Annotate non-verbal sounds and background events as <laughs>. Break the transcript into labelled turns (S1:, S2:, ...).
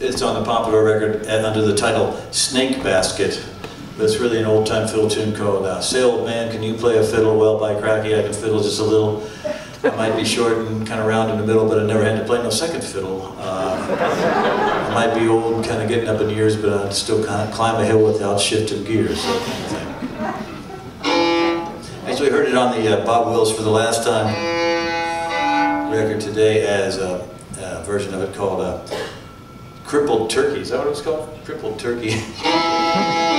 S1: it's on the popular record uh, under the title Snake Basket. It's really an old-time fiddle tune called uh, Say Old Man, Can You Play a Fiddle? Well, by cracky, I can fiddle just a little. I might be short and kind of round in the middle, but I never had to play no second fiddle. Uh, I might be old kind of getting up in years, but I'd still kind of climb a hill without shifting gears, of. Actually, heard it on the uh, Bob Wills for the last time record today as a, a version of it called uh, Crippled Turkey. Is that what it was called? Crippled Turkey. <laughs>